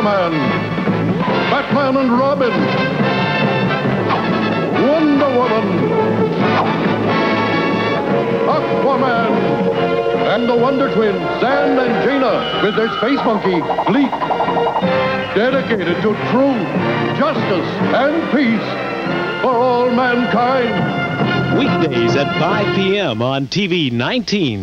Superman, Batman and Robin, Wonder Woman, Aquaman, and the Wonder Twins, Zan and Jayna, with their space monkey, Gleek, Dedicated to truth, justice, and peace for all mankind. Weekdays at 5 p.m. on TV 19.